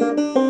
Música